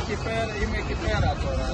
εκεί πέρα, είμαι εκεί πέρα τώρα.